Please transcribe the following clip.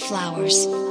Flowers.